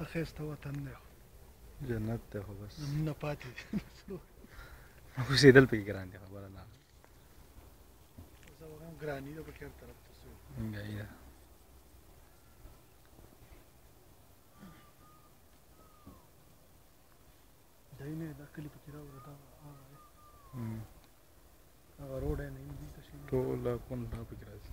اخیسته وطن دی جنت دی خو بس نه پاتې اوسېدل پکې ګران دی خبره ده زه وایم ګراني ده پکې هر طرف ته سو ګایده دینه د کلی پکې راوړه دا هغه روډ نه دي ټول کون دا پکې راځي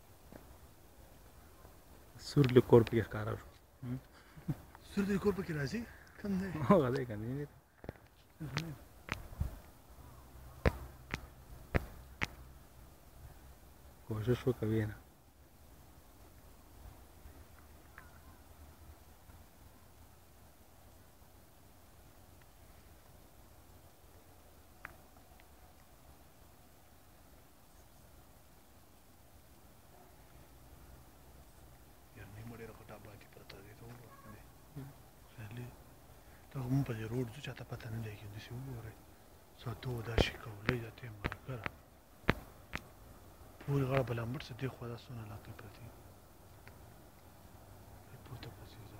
سور لیکور پکې ښکارا شو سور لیکور پکې راځي کم دی هغه دی کنه کوشش وکوي نه هم په دې روډ ځو چاته پته نه لګي داسې وګورئ ساتو دا شي کولی دا ته ملګره پورې غاړه په لمبر څه دېخوا دا څونه علاقې پرتې دي پورته پسې ځه